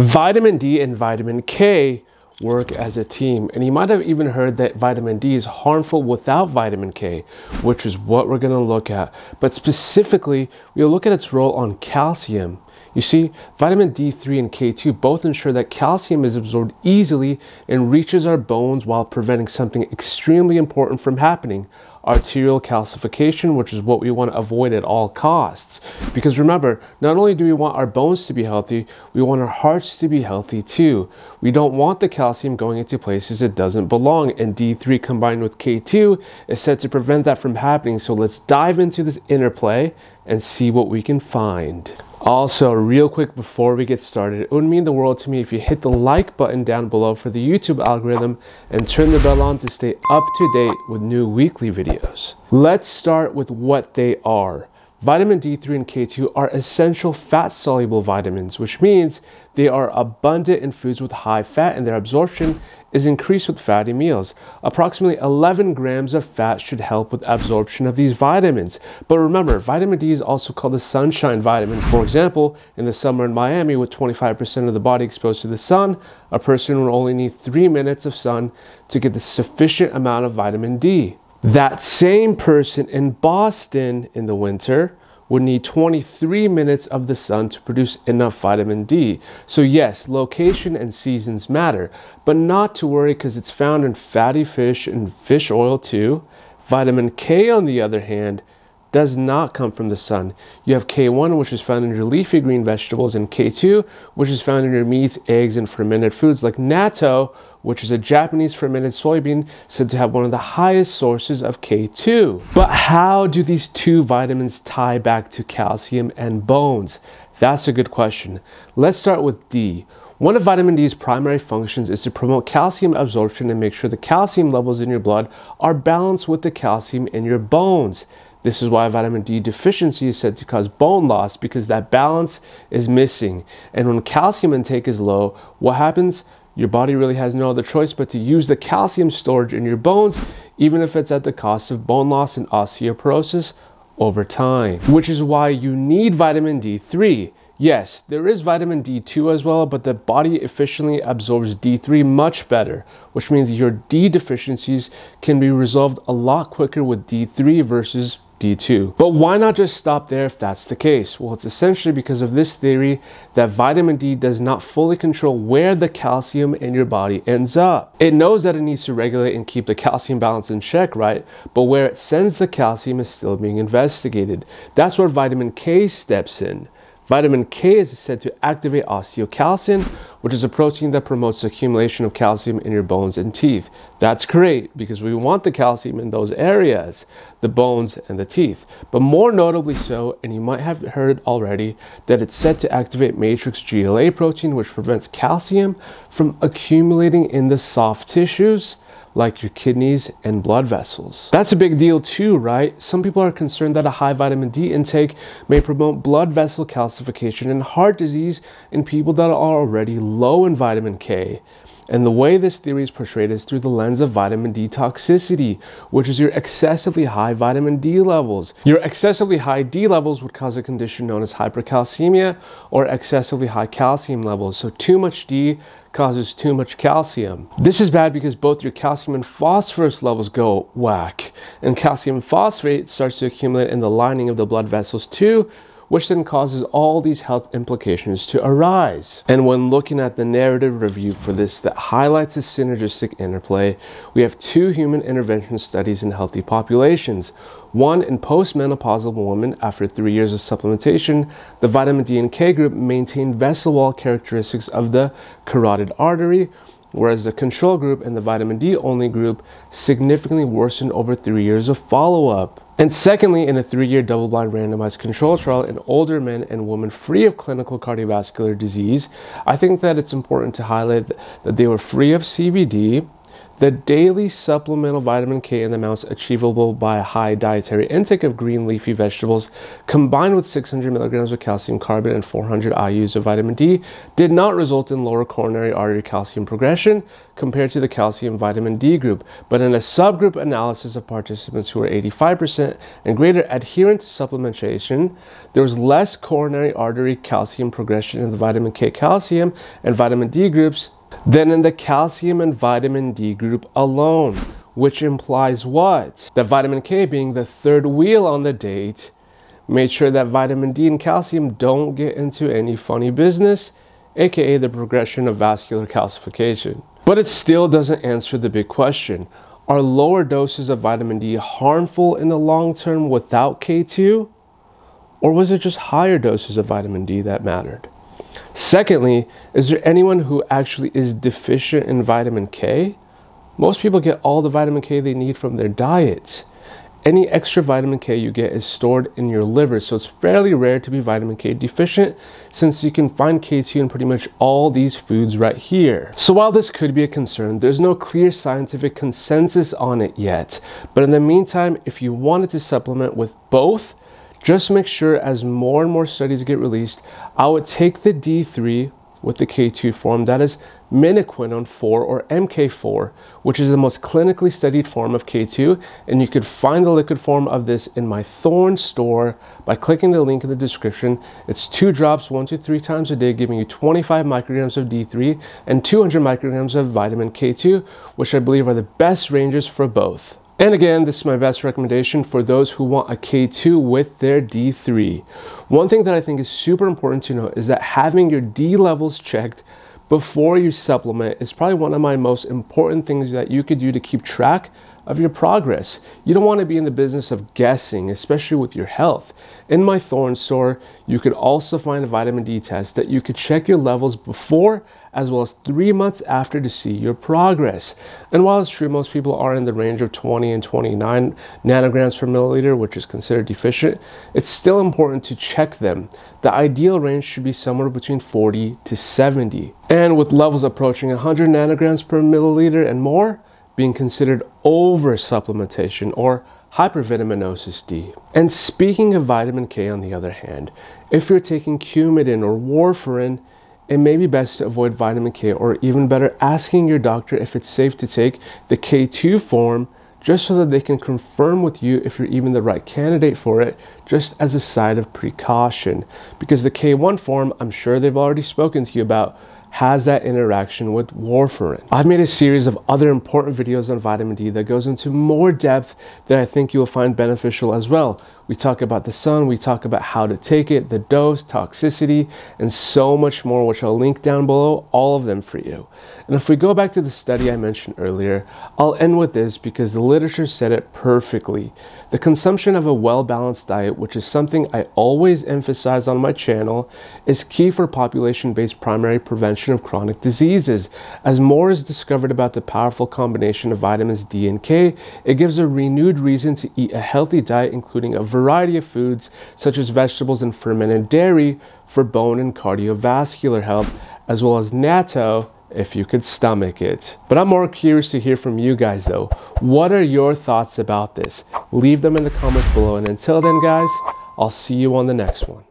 Vitamin D and vitamin K work as a team. And you might have even heard that vitamin D is harmful without vitamin K, which is what we're going to look at. But specifically, we'll look at its role on calcium. You see, vitamin D3 and K2 both ensure that calcium is absorbed easily and reaches our bones while preventing something extremely important from happening arterial calcification, which is what we want to avoid at all costs. Because remember, not only do we want our bones to be healthy, we want our hearts to be healthy too. We don't want the calcium going into places it doesn't belong, and D3 combined with K2 is said to prevent that from happening. So let's dive into this interplay and see what we can find. Also, real quick before we get started, it would mean the world to me if you hit the like button down below for the YouTube algorithm and turn the bell on to stay up to date with new weekly videos. Let's start with what they are. Vitamin D3 and K2 are essential fat soluble vitamins, which means they are abundant in foods with high fat and their absorption is increased with fatty meals. Approximately 11 grams of fat should help with absorption of these vitamins. But remember, vitamin D is also called the sunshine vitamin. For example, in the summer in Miami, with 25% of the body exposed to the sun, a person would only need three minutes of sun to get the sufficient amount of vitamin D. That same person in Boston in the winter would need 23 minutes of the sun to produce enough vitamin D. So, yes, location and seasons matter, but not to worry because it's found in fatty fish and fish oil too. Vitamin K, on the other hand, does not come from the sun. You have K1, which is found in your leafy green vegetables, and K2, which is found in your meats, eggs, and fermented foods like natto, which is a Japanese fermented soybean said to have one of the highest sources of K2. But how do these two vitamins tie back to calcium and bones? That's a good question. Let's start with D. One of vitamin D's primary functions is to promote calcium absorption and make sure the calcium levels in your blood are balanced with the calcium in your bones. This is why vitamin D deficiency is said to cause bone loss because that balance is missing. And when calcium intake is low, what happens? Your body really has no other choice but to use the calcium storage in your bones, even if it's at the cost of bone loss and osteoporosis over time. Which is why you need vitamin D3. Yes, there is vitamin D2 as well, but the body efficiently absorbs D3 much better, which means your D deficiencies can be resolved a lot quicker with D3 versus D2. But why not just stop there if that's the case? Well, it's essentially because of this theory that vitamin D does not fully control where the calcium in your body ends up. It knows that it needs to regulate and keep the calcium balance in check, right? But where it sends the calcium is still being investigated. That's where vitamin K steps in. Vitamin K is said to activate osteocalcin, which is a protein that promotes accumulation of calcium in your bones and teeth. That's great because we want the calcium in those areas, the bones and the teeth. But more notably so, and you might have heard already, that it's said to activate matrix GLA protein, which prevents calcium from accumulating in the soft tissues like your kidneys and blood vessels. That's a big deal too, right? Some people are concerned that a high vitamin D intake may promote blood vessel calcification and heart disease in people that are already low in vitamin K. And the way this theory is portrayed is through the lens of vitamin D toxicity, which is your excessively high vitamin D levels. Your excessively high D levels would cause a condition known as hypercalcemia or excessively high calcium levels. So, too much D causes too much calcium. This is bad because both your calcium and phosphorus levels go whack, and calcium phosphate starts to accumulate in the lining of the blood vessels too, which then causes all these health implications to arise. And when looking at the narrative review for this that highlights the synergistic interplay, we have two human intervention studies in healthy populations. One in postmenopausal women after three years of supplementation, the vitamin D and K group maintained vessel wall characteristics of the carotid artery, whereas the control group and the vitamin D only group significantly worsened over three years of follow up. And secondly, in a three year double blind randomized control trial in older men and women free of clinical cardiovascular disease, I think that it's important to highlight that they were free of CVD, The daily supplemental vitamin K in the amounts achievable by a high dietary intake of green leafy vegetables, combined with 600 milligrams of calcium carbonate and 400 IUs of vitamin D, did not result in lower coronary artery calcium progression compared to the calcium vitamin D group, but in a subgroup analysis of participants who were 85% and greater adherent to supplementation, there was less coronary artery calcium progression in the vitamin K calcium and vitamin D groups than in the calcium and vitamin D group alone, which implies what? That vitamin K, being the third wheel on the date, made sure that vitamin D and calcium don't get into any funny business, aka the progression of vascular calcification. But it still doesn't answer the big question. Are lower doses of vitamin D harmful in the long term without K2? Or was it just higher doses of vitamin D that mattered? Secondly, is there anyone who actually is deficient in vitamin K? Most people get all the vitamin K they need from their diet. Any extra vitamin K you get is stored in your liver, so it's fairly rare to be vitamin K deficient since you can find K2 in pretty much all these foods right here. So while this could be a concern, there's no clear scientific consensus on it yet. But in the meantime, if you wanted to supplement with both, just make sure as more and more studies get released, I would take the D3 with the K2 form, that is menaquinone 4 or MK4, which is the most clinically studied form of K2, and you could find the liquid form of this in my Thorne store by clicking the link in the description. It's two drops, one to three times a day, giving you 25 micrograms of D3 and 200 micrograms of vitamin K2, which I believe are the best ranges for both. And again, this is my best recommendation for those who want a K2 with their D3. One thing that I think is super important to know is that having your D levels checked before you supplement is probably one of my most important things that you could do to keep track of your progress. You don't want to be in the business of guessing, especially with your health. In my Thorne store, you could also find a vitamin D test that you could check your levels before as well as three months after to see your progress. And while it's true most people are in the range of 20 and 29 nanograms per milliliter, which is considered deficient, it's still important to check them. The ideal range should be somewhere between 40 to 70. And with levels approaching 100 nanograms per milliliter and more, being considered over supplementation or hypervitaminosis D. And speaking of vitamin K, on the other hand, if you're taking Coumadin or warfarin, it may be best to avoid vitamin K, or even better, asking your doctor if it's safe to take the K2 form just so that they can confirm with you if you're even the right candidate for it, just as a side of precaution. Because the K1 form, I'm sure they've already spoken to you about, has that interaction with warfarin. I've made a series of other important videos on vitamin D that goes into more depth that I think you'll find beneficial as well. We talk about the sun, we talk about how to take it, the dose, toxicity, and so much more, which I'll link down below, all of them for you. And if we go back to the study I mentioned earlier, I'll end with this because the literature said it perfectly. The consumption of a well balanced diet, which is something I always emphasize on my channel, is key for population based primary prevention of chronic diseases. As more is discovered about the powerful combination of vitamins D and K, it gives a renewed reason to eat a healthy diet, including a variety of foods such as vegetables and fermented dairy for bone and cardiovascular health, as well as natto if you could stomach it. But I'm more curious to hear from you guys though. What are your thoughts about this? Leave them in the comments below. And until then, guys, I'll see you on the next one.